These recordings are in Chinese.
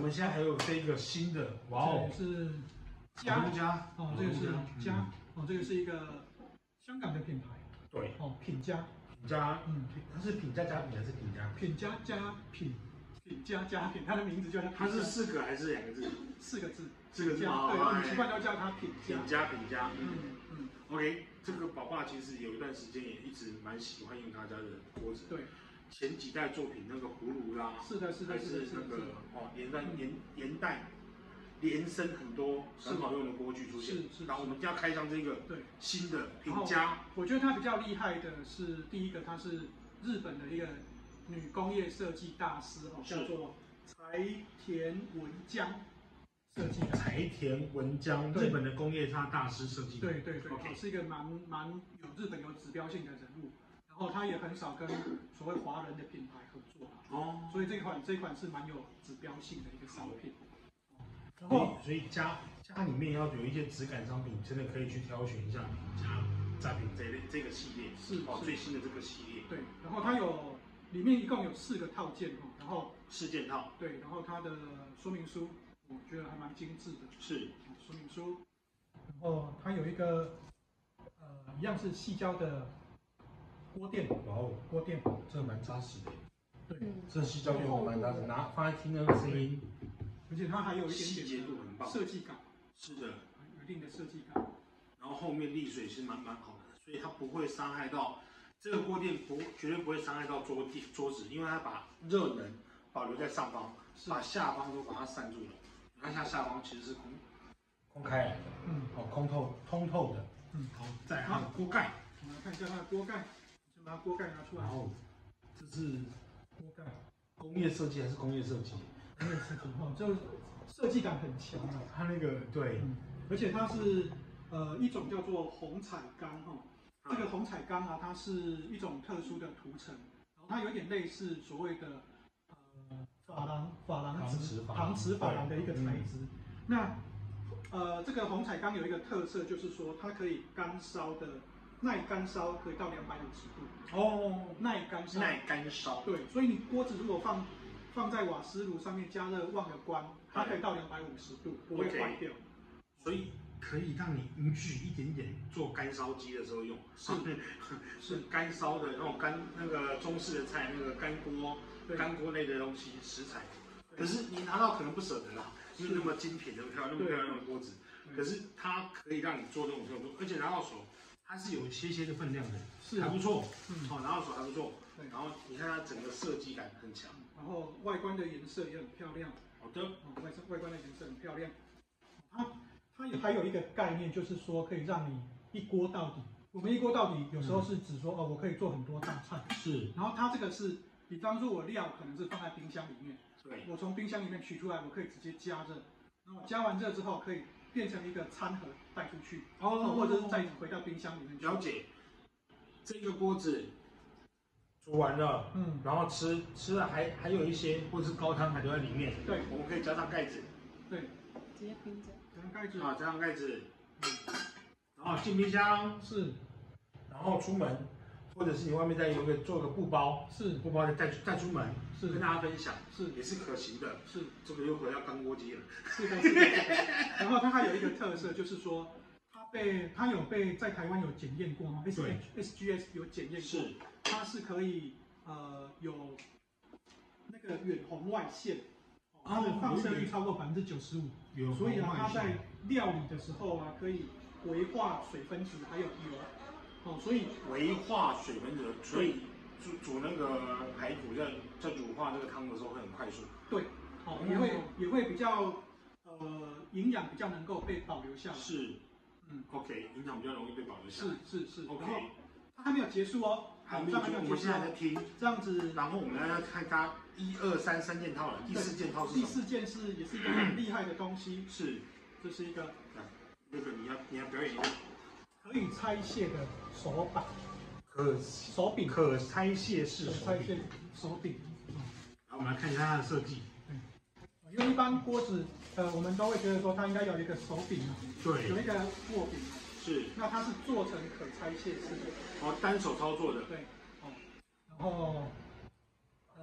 们现在还有这个新的，哇这哦，是家家家哦，这个是家嗯。哦，这个是一个香港的品牌。对，哦，品家，品家，嗯，它是品家家品还是品家？品家加品，品家加品，它的名字就叫它是四个还是两个字？四个字，四个字？对，哦我们习惯都叫它品家。品，家品家，嗯。嗯。嗯，OK，这个宝爸其实有一段时间也一直蛮喜欢用他家的锅子。对，前几代作品那个葫芦啦，是的，是的，是的，是那个哦连带嗯连连带连生很多是很好用的锅具出现。是是然后我们就要开张这个对。新的品家，我觉得它比较厉害的是，第一个它是日本的一个女工业设计大师哦，是叫做柴田文江设计的。柴田文江，日本的工业差大师设计。对对对哦是一个蛮蛮有日本有指标性的人物。然后他也很少跟所谓华人的品牌合作啦，哦，所以这款这款是蛮有指标性的一个商品。然所后以所以家家里面要有一些质感商品，真的可以去挑选一下品家家品这一类这个系列，是是哦最新的这个系列对，然后它有里面一共有四个套件哦，然后四件套对，然后它的说明书我觉得还蛮精致的。是说明书，然后它有一个呃一样是细胶的锅垫，哇哦，锅垫，这个蛮扎实的。对，嗯，这细胶用的蛮扎实，拿放在听那个声音，而且它还有一细节点点度很棒。设计感，是的，有一定的设计感。然后后面沥水是蛮蛮好的，所以它不会伤害到这个锅垫不绝对不会伤害到桌地桌子，因为它把热能保留在上方，是把下方都把它散住了。你看下下方其实是空空开来的，嗯，哦，空透通透的。嗯好，再来它的锅盖，我们来看一下它的锅盖，先把锅盖拿出来然。后这是锅盖，工业设计还是工业设计？工业设计哈，就设计感很强啊。它那个对，嗯，而且它是呃一种叫做红彩钢哈，这个红彩钢啊，它是一种特殊的涂层，然后它有点类似所谓的呃珐琅珐琅搪瓷珐琅搪瓷珐琅的一个材质。那呃这个红彩钢有一个特色，就是说它可以干烧的耐干烧可以到两百五十度，哦，耐干烧。耐干烧，对，所以你锅子如果放放在瓦斯炉上面加热忘了关，它可以到两百五十度，不会坏掉。所以可以让你允许一点点做干烧鸡的时候用，是。是。干烧的那种干那个中式的菜，那个干锅对。干锅类的东西食材。可是你拿到可能不舍得啦，因为是。那么精品的漂亮那么漂亮的锅子，可是它可以让你做那种程度，而且拿到手它是有一些些的分量的，是还不错。嗯，好，拿到手还不错。对然后你看它整个设计感很强。然后外观的颜色也很漂亮，好的，哦，外外观的颜色很漂亮。它它也还有一个概念，就是说可以让你一锅到底。我们一锅到底有时候是指说哦，我可以做很多道菜。是，然后它这个是，比方说我料可能是放在冰箱里面，对，我从冰箱里面取出来，我可以直接加热。然后加完热之后，可以变成一个餐盒带出去，哦，或者是再回到冰箱里面去。了解。这个锅子煮完了。嗯，然后吃吃了还还有一些，或者是高汤还留在里面，对。我们可以加上盖子。对，直接冰着。加上盖子。啊，加上盖子，嗯。然后进冰箱，是。然后出门，或者是你外面再有个做个布包，是。布包再带带出门，是。跟大家分享，是。也是可行的。是。这个又回到干锅鸡了，是的，是的。然后它还有一个特色，就是说它被它有被在台湾有检验过吗？S 对。S G S 有检验过，是。它是可以呃有那个远红外线，哦它的放射率超过百分之九十五，所以呢，它在料理的时候啊，可以维化水分子还有油，哦，所以维化水分子，所以煮煮那个排骨在在乳化这个汤的时候会很快速。对，哦也会也会比较呃营养比较能够被保留下来，是。嗯，，OK，营养比较容易被保留下来。是是，是。OK，它还没有结束哦，还没有，这样我们现在在听。这样子。然后我们来看它一二三三件套了，第四件套是什么？第四件是也是一个很厉害的东西，是。这是一个。那个你要你要表演一个可以拆卸的手把可手柄，可拆卸式手柄。可拆卸手柄。好，我们来看一下它的设计。因为一般锅子，呃，我们都会觉得说它应该有一个手柄嘛，对，有，一个握柄，是。那它是做成可拆卸式的，哦，单手操作的。对，哦，然后，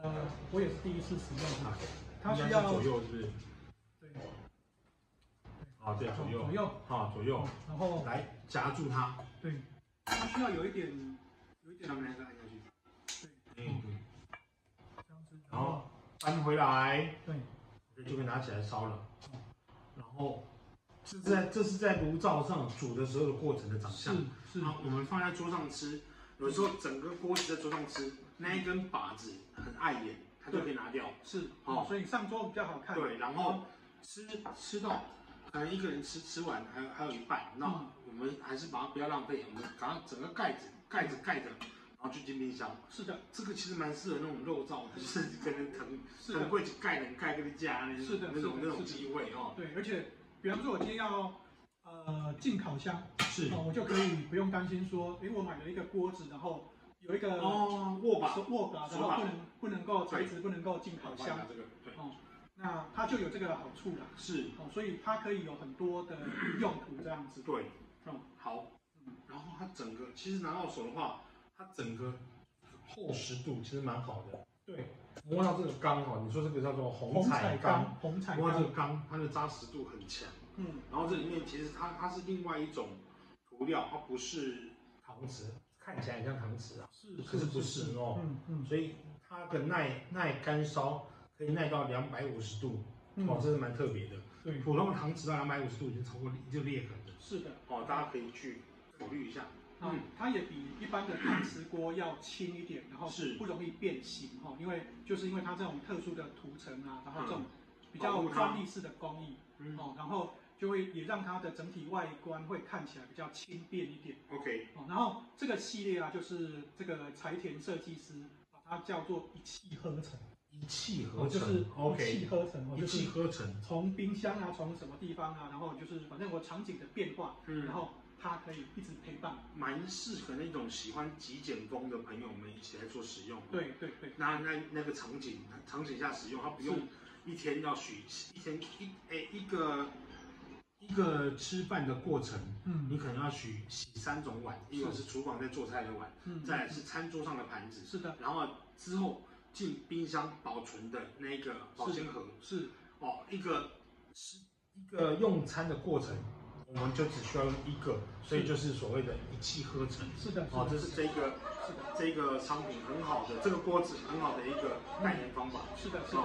呃，我也是第一次使用它，它需要左右是不是？对啊，对，左右左，右，啊，左右，然后来夹住它，对，它需要有一点有一点下面那个按下去，对嗯，这样子，然后搬回来，对就可以拿起来烧了。然后这是在这是在炉灶上煮的时候的过程的长相。是是，我们放在桌上吃，有时候整个锅子在桌上吃，那一根把子很碍眼，它就可以拿掉。是哦哦，所以上桌比较好看。对，然后吃吃到可能一个人吃吃完还有还有一半，那嗯我们还是把它不要浪费，我们把它整个盖子盖子盖着，然后去进冰箱。是的，这个其实蛮适合那种肉燥的，就是跟人腾腾会盖能盖个家那是的那种那种机会哦。对，而且比方说，我今天要呃进烤箱，是哦，我就可以不用担心说，诶，我买了一个锅子，然后有一个哦，握把握把，然后不能不能够垂直不能够进烤箱，那它就有这个好处了，是，哦，所以它可以有很多的用途这样子，对，嗯，好，然后它整个其实拿到手的话，它整个厚实度其实蛮好的。对，摸到这个钢哦，你说这个叫做红红彩钢，彩钢，红彩摸到这个钢，钢，它的扎实度很强。嗯，然后这里面其实它它是另外一种涂料，它不是搪瓷，看起来很像搪瓷啊，是可是不是。哦。嗯嗯。所以它的耐耐干烧可以耐到两百五十度，哦，嗯，这是蛮特别的。对，普通的搪瓷到两百五十度已经超过就裂痕了，是的，哦，大家可以去考虑一下。啊，它也比一般的搪瓷锅要轻一点，然后是不容易变形哈，因为就是因为它这种特殊的涂层啊，然后这种比较专利式的工艺嗯哦，然后就会也让它的整体外观会看起来比较轻便一点，OK，哦。然后这个系列啊，就是这个柴田设计师把它叫做一气呵成，一气哦呵成。就是一气呵成哦，一气呵成，从冰箱啊，从什么地方啊，然后就是反正我场景的变化，嗯。然后它可以一直陪伴。蛮适合那种喜欢极简风的朋友们一起来做使用。，对对对，那那那个场景场景下使用，它不用一天要许一天一哎一个一个吃饭的过程，嗯。你可能要洗洗三种碗，一个是。厨房在做菜的碗，嗯，再来是餐桌上的盘子，是的，然后之后进冰箱保存的那个保鲜盒。是哦，一个是一个用餐的过程，我们就只需要用一个，所以就是所谓的一气呵成。是的，哦，这是的是这个是的，这个商品很好的，这个锅子很好的一个代言方法。是的，是的。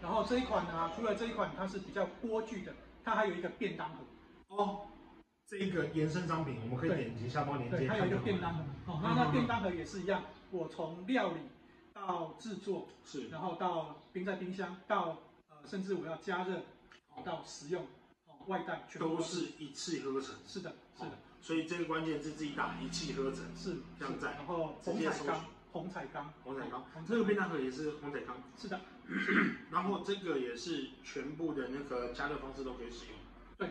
然后这一款呢，除了这一款它是比较锅具的，它还有一个便当盒，哦，这一个延伸商品，我们可以点击下方链对，接它有一个。便当盒。哦，那那便当盒也是一样，我从料理到制作，是。然后到冰在冰箱，到呃甚至我要加热，哦到食用，哦外带全部都是一气呵成，是的，是的，所以这个关键字自己打一气呵成。是这样在。然后红彩钢，红彩钢，红彩钢。红，这个便当盒也是红彩钢，是的，然后这个也是全部的那个加热方式都可以使用。对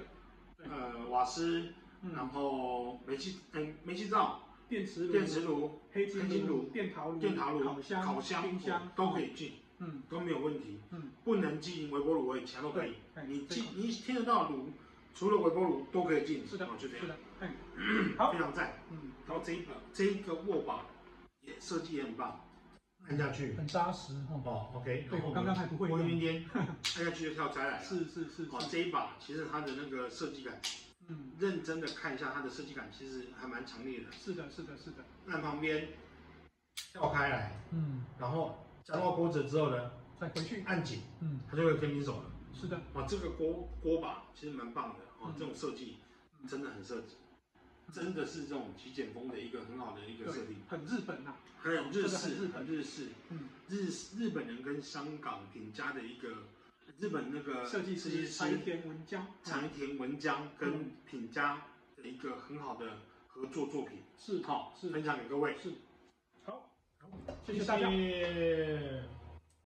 对。呃，瓦斯，嗯，然后煤气，嗯，煤气灶、电磁炉、电磁炉、黑金金炉电陶炉、电陶炉、烤箱、烤箱、冰箱哦都可以进，嗯都没有问题。嗯，不能进微波炉而已，其他都可以。你这个进你听得到炉，除了微波炉都可以进。是的哦，就这样，是 好非，常赞。嗯，然后这一个这一个握把也设计也很棒，按下去，很扎实哦，哦，OK。对我刚刚还不会拨用一点点，按下去就跳摘来了。是是是哦，是，这一把其实它的那个设计感，嗯，认真的看一下它的设计感，其实还蛮强烈的。是的是的是的，按旁边跳开来，嗯，然后加到锅子之后呢，再回去，按紧，嗯，它就会跟你走了。是的，哦，这个锅锅把其实蛮棒的哦嗯，这种设计真的很设计，真的是这种极简风的一个很好的一个设对定，，很日本呐，很有日式，很日本。日式，嗯，日日本人跟香港品家的一个日本那个设计师长田文江，长田文江跟嗯品家的一个很好的合作作品，是好是。分享给各位。是，好，谢谢大家。谢谢